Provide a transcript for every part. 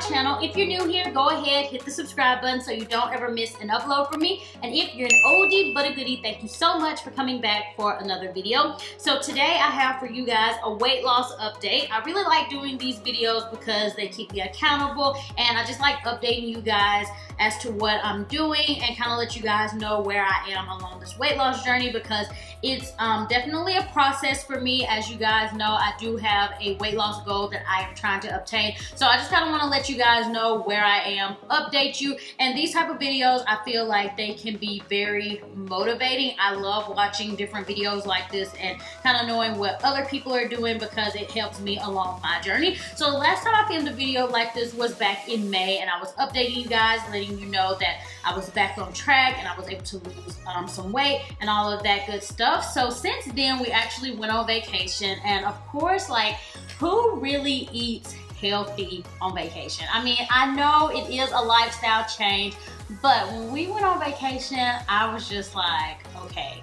channel. If you're new here, go ahead, hit the subscribe button so you don't ever miss an upload from me. And if you're an oldie but a goodie, thank you so much for coming back for another video. So today I have for you guys a weight loss update. I really like doing these videos because they keep me accountable and I just like updating you guys as to what I'm doing and kind of let you guys know where I am along this weight loss journey because it's um, definitely a process for me. As you guys know, I do have a weight loss goal that I am trying to obtain. So I just kind of want to let you guys know where I am, update you. And these type of videos, I feel like they can be very motivating. I love watching different videos like this and kind of knowing what other people are doing because it helps me along my journey. So the last time I filmed a video like this was back in May and I was updating you guys, letting you know that I was back on track and I was able to lose um, some weight and all of that good stuff. So since then, we actually went on vacation and of course, like who really eats healthy on vacation. I mean, I know it is a lifestyle change, but when we went on vacation, I was just like, okay,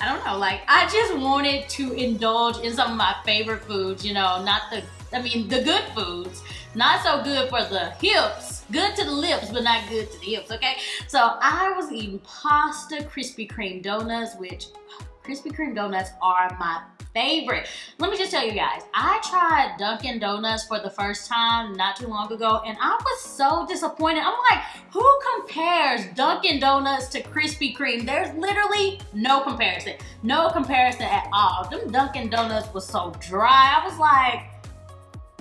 I don't know, like I just wanted to indulge in some of my favorite foods, you know, not the, I mean, the good foods, not so good for the hips, good to the lips, but not good to the hips, okay? So I was eating pasta, Krispy Kreme donuts, which Krispy Kreme donuts are my favorite. Let me just tell you guys, I tried Dunkin' Donuts for the first time not too long ago and I was so disappointed. I'm like, who compares Dunkin' Donuts to Krispy Kreme? There's literally no comparison. No comparison at all. Them Dunkin' Donuts was so dry. I was like,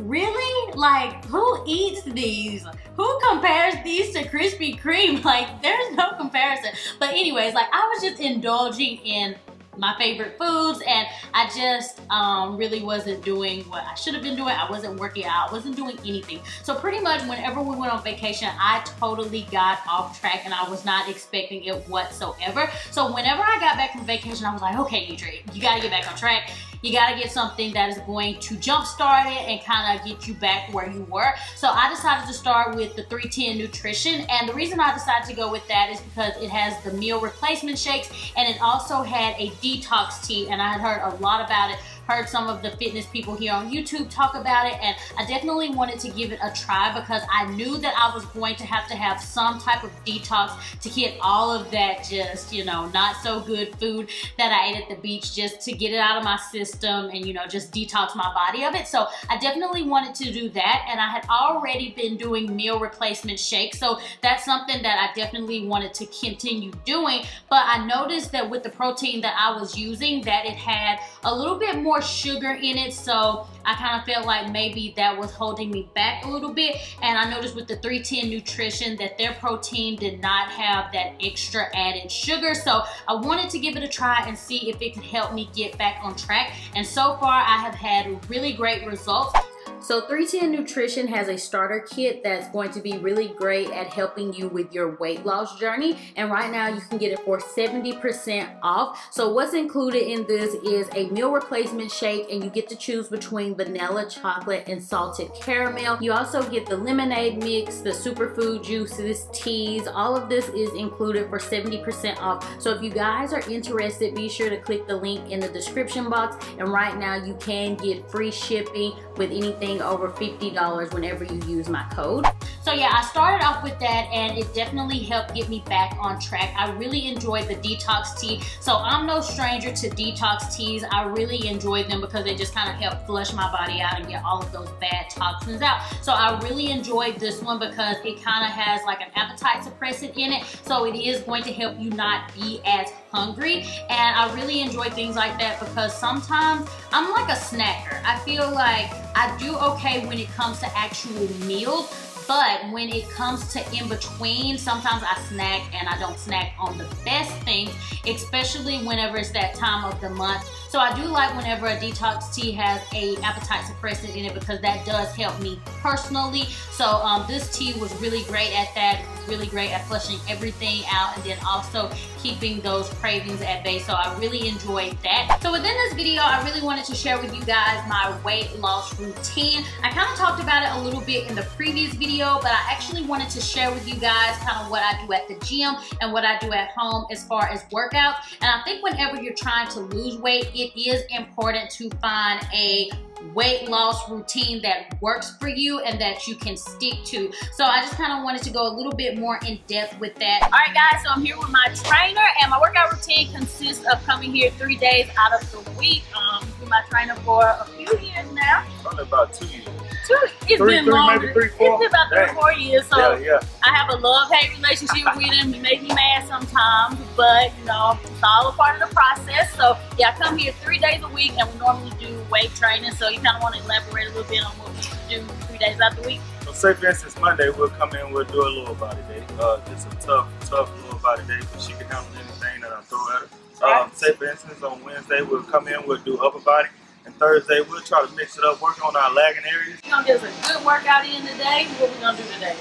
really? Like, who eats these? Who compares these to Krispy Kreme? Like, there's no comparison. But anyways, like, I was just indulging in my favorite foods and I just um, really wasn't doing what I should have been doing. I wasn't working out, I wasn't doing anything. So pretty much whenever we went on vacation, I totally got off track and I was not expecting it whatsoever. So whenever I got back from vacation, I was like, okay, Nitraa, you gotta get back on track you gotta get something that is going to jumpstart it and kind of get you back where you were. So I decided to start with the 310 Nutrition. And the reason I decided to go with that is because it has the meal replacement shakes and it also had a detox tea. And I had heard a lot about it heard some of the fitness people here on YouTube talk about it and I definitely wanted to give it a try because I knew that I was going to have to have some type of detox to get all of that just, you know, not so good food that I ate at the beach just to get it out of my system and, you know, just detox my body of it. So I definitely wanted to do that and I had already been doing meal replacement shakes. So that's something that I definitely wanted to continue doing. But I noticed that with the protein that I was using that it had a little bit more more sugar in it. So I kind of felt like maybe that was holding me back a little bit. And I noticed with the 310 Nutrition that their protein did not have that extra added sugar. So I wanted to give it a try and see if it could help me get back on track. And so far I have had really great results. So 310 Nutrition has a starter kit that's going to be really great at helping you with your weight loss journey. And right now you can get it for 70% off. So what's included in this is a meal replacement shake and you get to choose between vanilla, chocolate, and salted caramel. You also get the lemonade mix, the superfood juices, teas. All of this is included for 70% off. So if you guys are interested, be sure to click the link in the description box. And right now you can get free shipping with anything anything over $50 whenever you use my code. So yeah, I started off with that and it definitely helped get me back on track. I really enjoyed the detox tea. So I'm no stranger to detox teas. I really enjoy them because they just kind of help flush my body out and get all of those bad toxins out. So I really enjoyed this one because it kind of has like an appetite suppressant in it. So it is going to help you not be as hungry. And I really enjoy things like that because sometimes I'm like a snacker. I feel like I do okay when it comes to actual meals, but when it comes to in between, sometimes I snack and I don't snack on the best things, especially whenever it's that time of the month. So I do like whenever a detox tea has a appetite suppressant in it because that does help me personally. So um, this tea was really great at that, really great at flushing everything out and then also keeping those cravings at bay. So I really enjoyed that. So within this video, I really wanted to share with you guys my weight loss routine. I kind of talked about it a little bit in the previous video video, but I actually wanted to share with you guys kind of what I do at the gym and what I do at home as far as workouts. And I think whenever you're trying to lose weight, it is important to find a weight loss routine that works for you and that you can stick to. So I just kind of wanted to go a little bit more in depth with that. All right guys, so I'm here with my trainer and my workout routine consists of coming here three days out of the week. Um, been my trainer for a few years now. Probably about two years. It's three, been three, longer. Maybe three, four. It's been about three Dang. or four years. So yeah, yeah. I have a love-hate relationship with him. He makes me mad sometimes, but you know, it's all a part of the process. So yeah, I come here three days a week and we normally do weight training. So you kind of want to elaborate a little bit on what we do three days out the week. So say for instance Monday we'll come in, we'll do a little body day. Uh, just a tough, tough little body day, but she can handle anything that I throw at her. Um, say for instance on Wednesday we'll come in, we'll do upper body. And Thursday we'll try to mix it up, work on our lagging areas. We're gonna get us a good workout in today. What we gonna do today?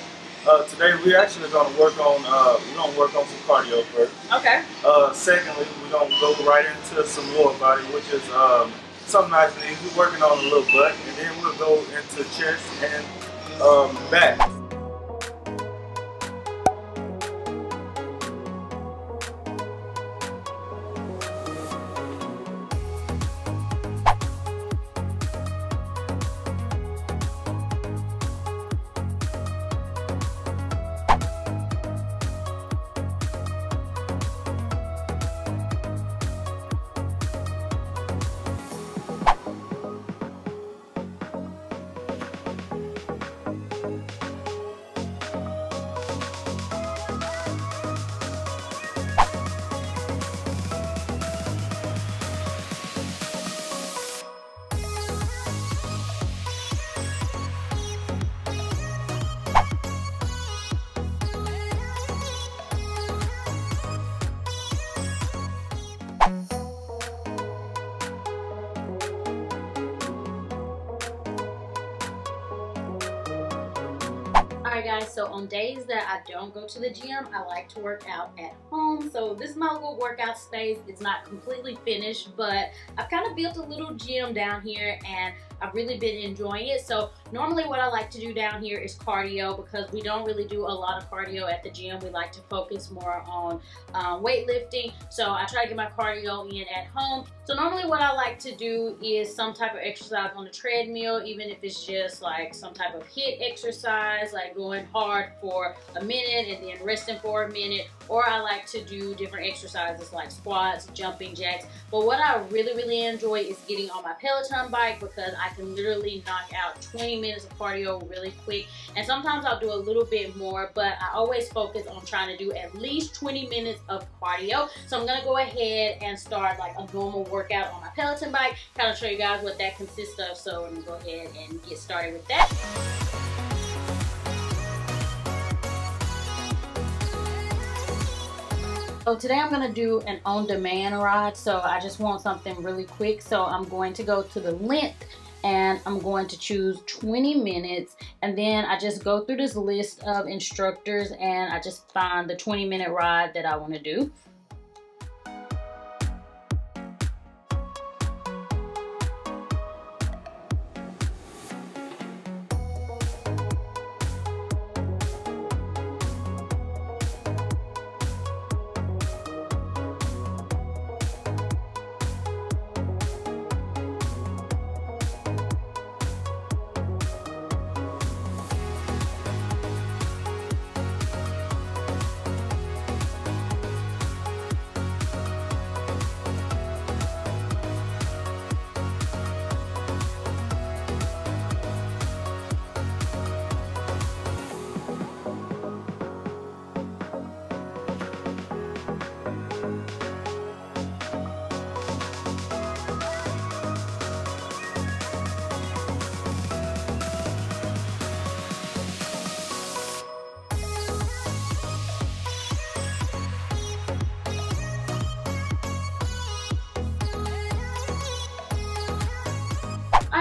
Uh, today we're actually gonna work on uh, we're gonna work on some cardio first. Okay. Uh, secondly, we're gonna go right into some lower body, which is um, something nice and easy, We're working on a little butt, and then we'll go into chest and um, back. So on days that I don't go to the gym, I like to work out at home. So this is my little workout space. It's not completely finished, but I've kind of built a little gym down here and I've really been enjoying it. So normally what I like to do down here is cardio because we don't really do a lot of cardio at the gym. We like to focus more on um, weightlifting. So I try to get my cardio in at home. So normally what I like to do is some type of exercise on the treadmill, even if it's just like some type of HIIT exercise, like going hard for a minute and then resting for a minute. Or I like to do different exercises like squats, jumping jacks. But what I really, really enjoy is getting on my Peloton bike because I can literally knock out 20 minutes of cardio really quick. And sometimes I'll do a little bit more, but I always focus on trying to do at least 20 minutes of cardio. So I'm gonna go ahead and start like a normal workout on my Peloton bike, kind of show you guys what that consists of. So I'm gonna go ahead and get started with that. So today I'm gonna do an on-demand ride. So I just want something really quick. So I'm going to go to the length and I'm going to choose 20 minutes and then I just go through this list of instructors and I just find the 20 minute ride that I want to do.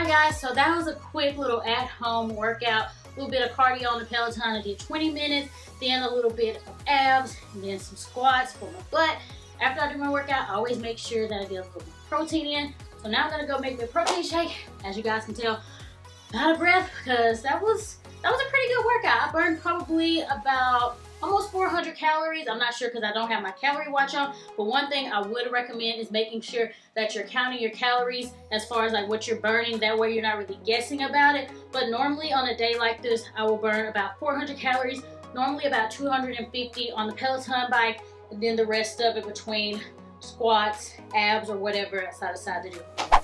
Alright guys, so that was a quick little at-home workout. A little bit of cardio on the Peloton. I did 20 minutes, then a little bit of abs, and then some squats for my butt. After I do my workout, I always make sure that I get a little protein in. So now I'm gonna go make my protein shake. As you guys can tell, I'm out of breath because that was that was a pretty good workout. I burned probably about almost 400 calories. I'm not sure because I don't have my calorie watch on. But one thing I would recommend is making sure that you're counting your calories as far as like what you're burning. That way you're not really guessing about it. But normally on a day like this, I will burn about 400 calories. Normally about 250 on the Peloton bike. And then the rest of it between squats, abs, or whatever else I decide to do.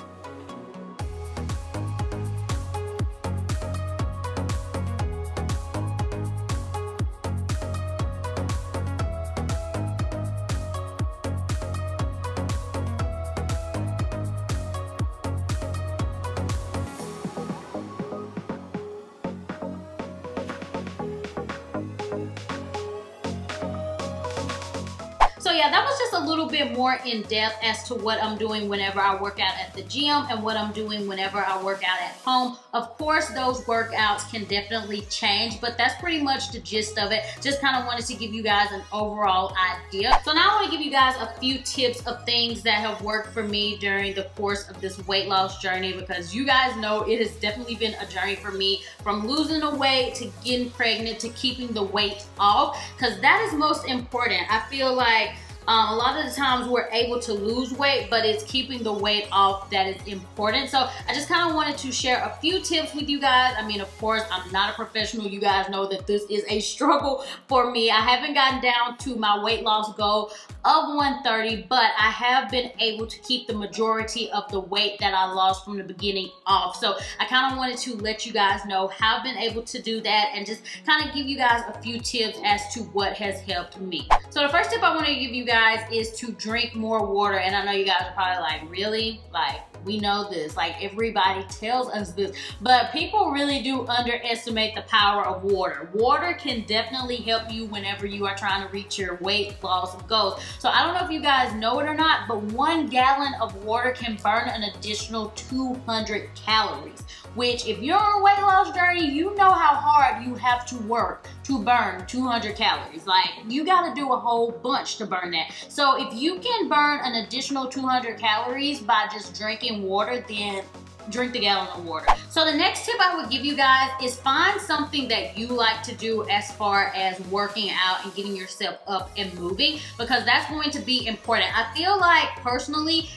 So yeah, that was just a little bit more in depth as to what I'm doing whenever I work out at the gym and what I'm doing whenever I work out at home. Of course, those workouts can definitely change, but that's pretty much the gist of it. Just kind of wanted to give you guys an overall idea. So now I want to give you guys a few tips of things that have worked for me during the course of this weight loss journey because you guys know it has definitely been a journey for me from losing the weight to getting pregnant to keeping the weight off because that is most important. I feel like um, a lot of the times we're able to lose weight, but it's keeping the weight off that is important. So I just kind of wanted to share a few tips with you guys. I mean, of course, I'm not a professional. You guys know that this is a struggle for me. I haven't gotten down to my weight loss goal of 130, but I have been able to keep the majority of the weight that I lost from the beginning off. So I kind of wanted to let you guys know how I've been able to do that and just kind of give you guys a few tips as to what has helped me. So the first tip I want to give you guys guys is to drink more water. And I know you guys are probably like, really? Like, we know this. Like, everybody tells us this. But people really do underestimate the power of water. Water can definitely help you whenever you are trying to reach your weight loss goals. So I don't know if you guys know it or not, but one gallon of water can burn an additional 200 calories which if you're on a weight loss journey, you know how hard you have to work to burn 200 calories. Like you gotta do a whole bunch to burn that. So if you can burn an additional 200 calories by just drinking water, then drink the gallon of water. So the next tip I would give you guys is find something that you like to do as far as working out and getting yourself up and moving because that's going to be important. I feel like personally,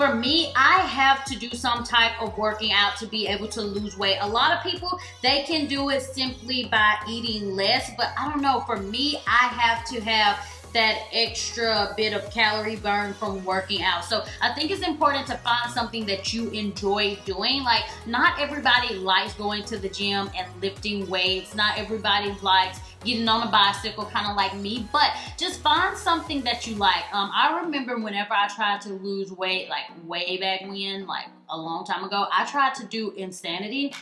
for me, I have to do some type of working out to be able to lose weight. A lot of people, they can do it simply by eating less, but I don't know, for me, I have to have that extra bit of calorie burn from working out. So I think it's important to find something that you enjoy doing. Like not everybody likes going to the gym and lifting weights. Not everybody likes getting on a bicycle kind of like me, but just find something that you like. Um, I remember whenever I tried to lose weight, like way back when, like a long time ago, I tried to do Insanity.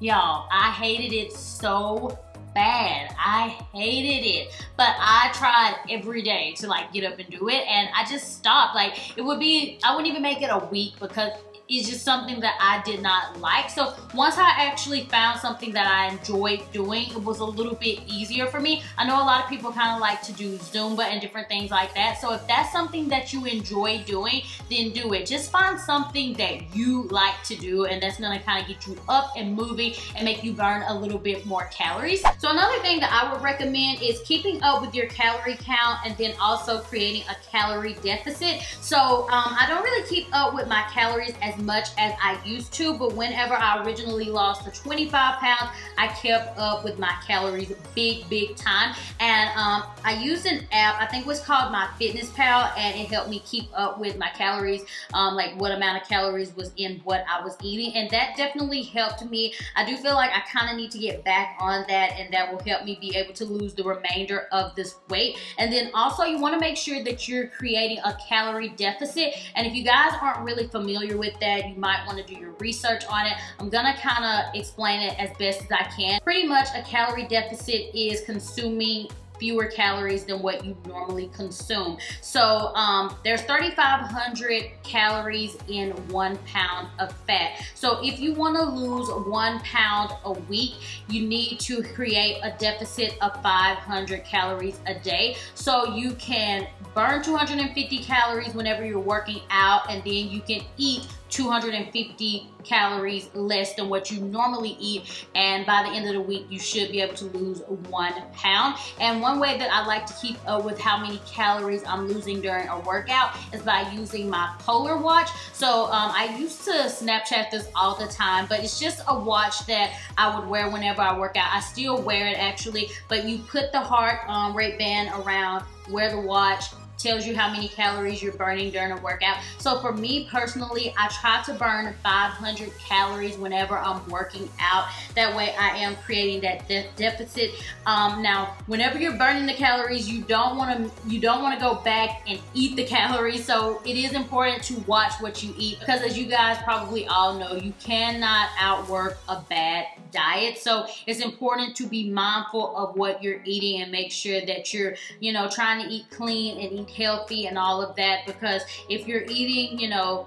Y'all, I hated it so bad. I hated it. But I tried every day to like get up and do it and I just stopped. Like it would be, I wouldn't even make it a week because is just something that I did not like. So once I actually found something that I enjoyed doing, it was a little bit easier for me. I know a lot of people kind of like to do Zumba and different things like that. So if that's something that you enjoy doing, then do it. Just find something that you like to do and that's gonna kind of get you up and moving and make you burn a little bit more calories. So another thing that I would recommend is keeping up with your calorie count and then also creating a calorie deficit. So um, I don't really keep up with my calories as much as I used to, but whenever I originally lost the 25 pounds, I kept up with my calories big, big time. And um, I used an app, I think it was called My Fitness Pal, and it helped me keep up with my calories, um, like what amount of calories was in what I was eating. And that definitely helped me. I do feel like I kind of need to get back on that, and that will help me be able to lose the remainder of this weight. And then also you wanna make sure that you're creating a calorie deficit. And if you guys aren't really familiar with that, you might want to do your research on it. I'm gonna kind of explain it as best as I can. Pretty much a calorie deficit is consuming fewer calories than what you normally consume. So um, there's 3,500 calories in one pound of fat. So if you wanna lose one pound a week, you need to create a deficit of 500 calories a day. So you can burn 250 calories whenever you're working out and then you can eat 250 calories less than what you normally eat and by the end of the week you should be able to lose one pound. And one way that I like to keep up with how many calories I'm losing during a workout is by using my polar watch. So um, I used to Snapchat this all the time but it's just a watch that I would wear whenever I work out. I still wear it actually but you put the heart um, rate band around wear the watch tells you how many calories you're burning during a workout. So for me personally, I try to burn 500 calories whenever I'm working out. That way I am creating that de deficit. Um, now, whenever you're burning the calories, you don't want to you don't want to go back and eat the calories. So it is important to watch what you eat because as you guys probably all know, you cannot outwork a bad diet. So it's important to be mindful of what you're eating and make sure that you're, you know, trying to eat clean and eat healthy and all of that because if you're eating, you know,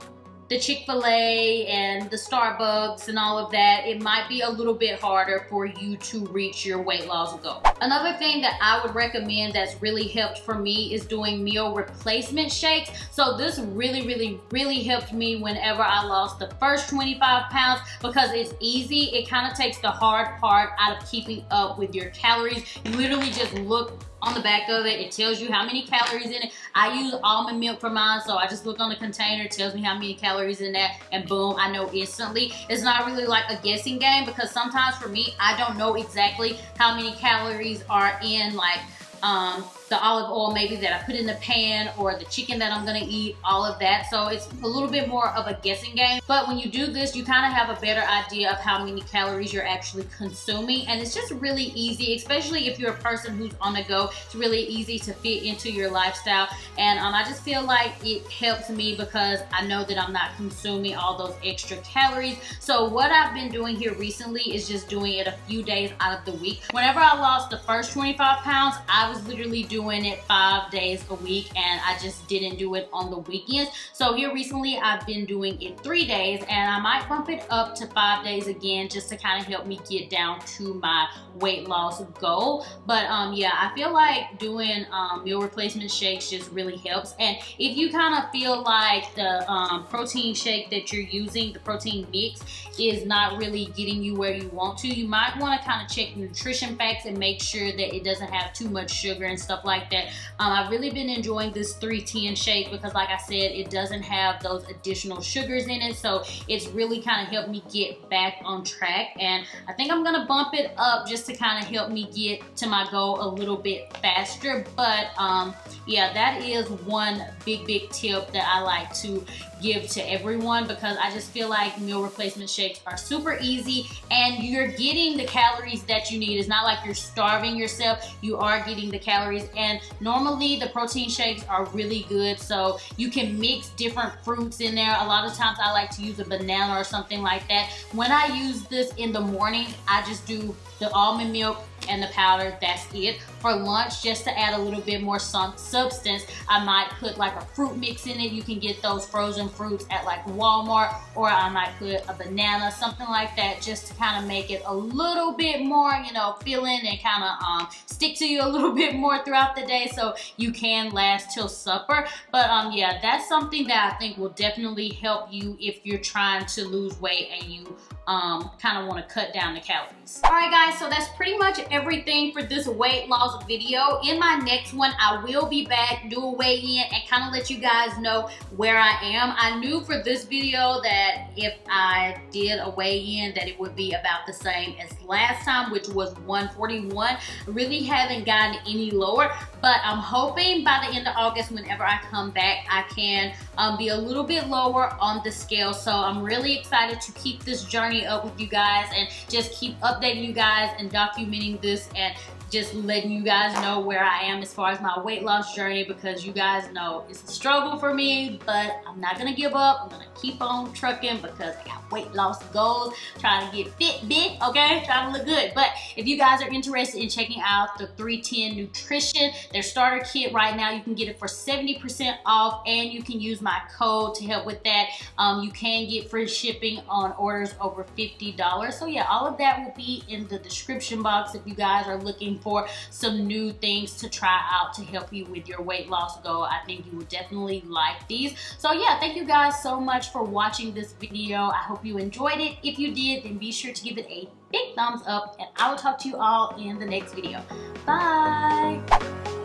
the Chick-fil-A and the Starbucks and all of that, it might be a little bit harder for you to reach your weight loss goal. Another thing that I would recommend that's really helped for me is doing meal replacement shakes. So this really, really, really helped me whenever I lost the first 25 pounds because it's easy. It kind of takes the hard part out of keeping up with your calories. You literally just look on the back of it. It tells you how many calories in it. I use almond milk for mine, so I just look on the container, it tells me how many calories in that, and boom, I know instantly. It's not really like a guessing game because sometimes for me, I don't know exactly how many calories are in like um, the olive oil maybe that I put in the pan or the chicken that I'm gonna eat, all of that. So it's a little bit more of a guessing game. But when you do this, you kind of have a better idea of how many calories you're actually consuming. And it's just really easy, especially if you're a person who's on the go. It's really easy to fit into your lifestyle. And um, I just feel like it helps me because I know that I'm not consuming all those extra calories. So what I've been doing here recently is just doing it a few days out of the week. Whenever I lost the first 25 pounds, I was literally doing it five days a week and I just didn't do it on the weekends. So here recently I've been doing it three days and I might bump it up to five days again just to kind of help me get down to my weight loss goal. But um, yeah, I feel like doing um, meal replacement shakes just really helps. And if you kind of feel like the um, protein shake that you're using, the protein mix, is not really getting you where you want to, you might want to kind of check nutrition facts and make sure that it doesn't have too much sugar and stuff like that. Um, I've really been enjoying this 310 shake because like I said, it doesn't have those additional sugars in it. So it's really kind of helped me get back on track. And I think I'm to bump it up just to kind of help me get to my goal a little bit faster. But um, yeah, that is one big, big tip that I like to give to everyone because I just feel like meal replacement shakes are super easy and you're getting the calories that you need. It's not like you're starving yourself. You are getting the calories and normally the protein shakes are really good. So you can mix different fruits in there. A lot of times I like to use a banana or something like that. When I use this in the morning, I just do the almond milk and the powder, that's it. For lunch, just to add a little bit more substance, I might put like a fruit mix in it. You can get those frozen fruits at like Walmart, or I might put a banana, something like that, just to kind of make it a little bit more, you know, filling and kind of um, stick to you a little bit more throughout the day so you can last till supper. But um, yeah, that's something that I think will definitely help you if you're trying to lose weight and you um, kind of want to cut down the calories. All right, guys, so that's pretty much everything for this weight loss video. In my next one, I will be back, do a weigh-in, and kind of let you guys know where I am. I knew for this video that if I did a weigh-in that it would be about the same as last time, which was 141. Really haven't gotten any lower, but I'm hoping by the end of August, whenever I come back, I can um, be a little bit lower on the scale. So I'm really excited to keep this up with you guys and just keep updating you guys and documenting this and just letting you guys know where I am as far as my weight loss journey because you guys know it's a struggle for me, but I'm not gonna give up. I'm gonna keep on trucking because I got weight loss goals, trying to get fit big, okay? Trying to look good. But if you guys are interested in checking out the 310 Nutrition, their starter kit right now, you can get it for 70% off and you can use my code to help with that. Um, you can get free shipping on orders over $50. So yeah, all of that will be in the description box if you guys are looking for some new things to try out to help you with your weight loss goal, I think you will definitely like these. So yeah, thank you guys so much for watching this video. I hope you enjoyed it. If you did, then be sure to give it a big thumbs up and I will talk to you all in the next video. Bye!